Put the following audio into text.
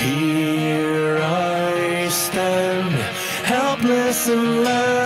Here I stand, helpless and love.